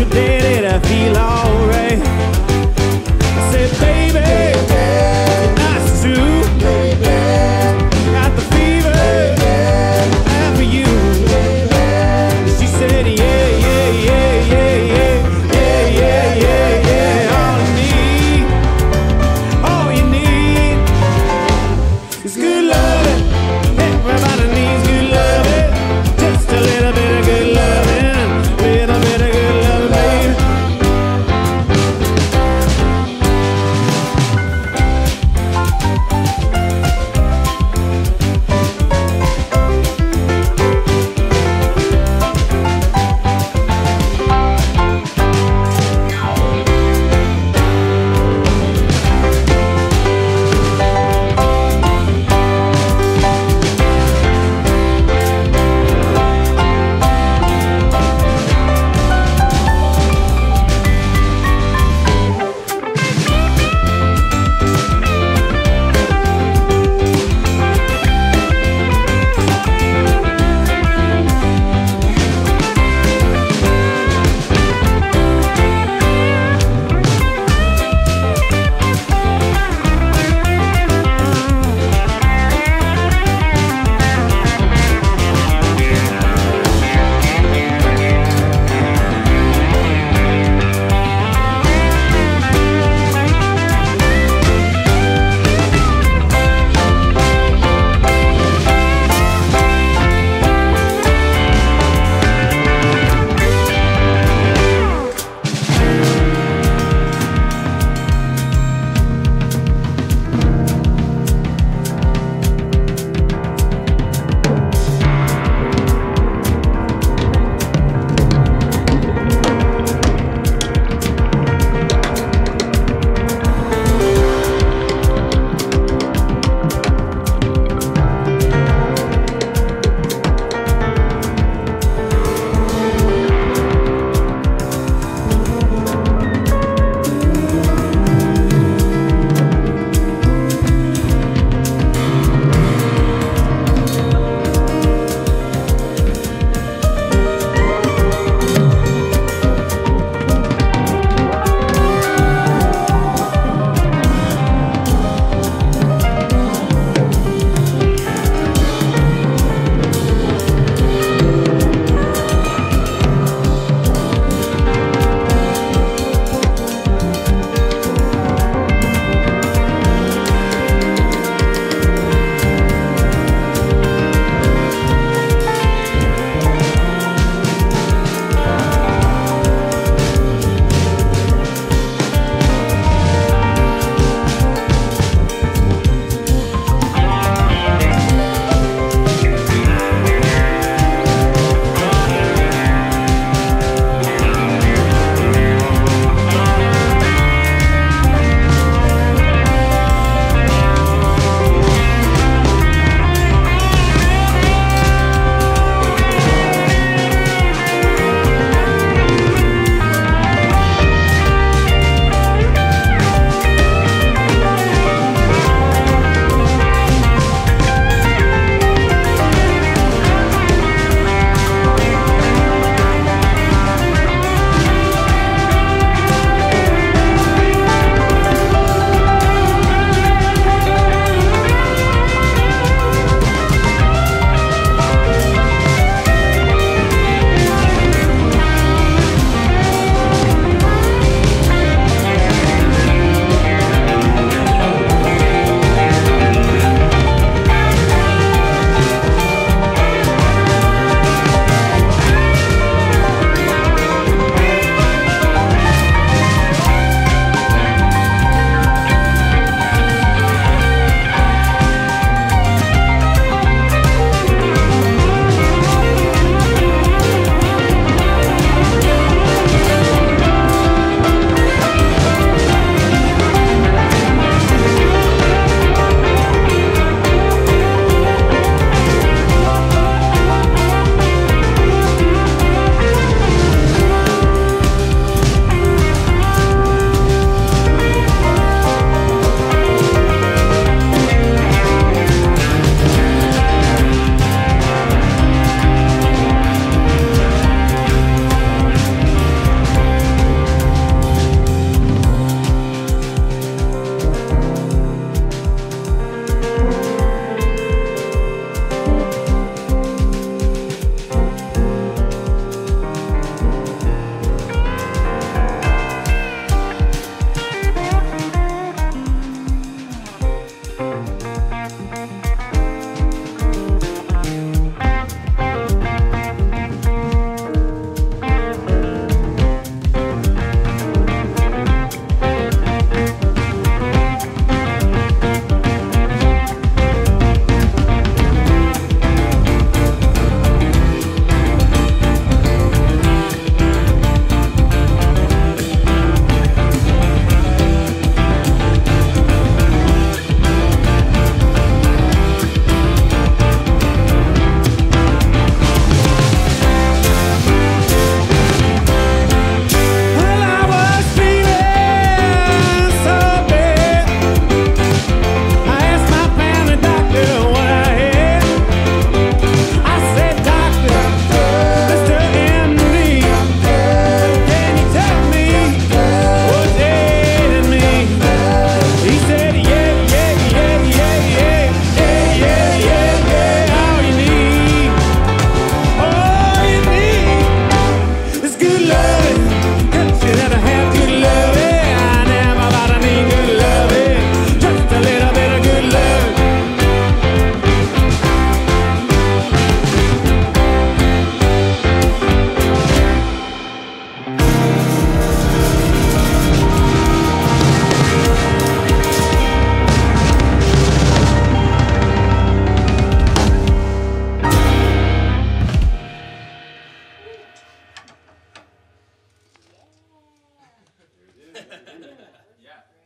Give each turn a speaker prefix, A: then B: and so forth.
A: today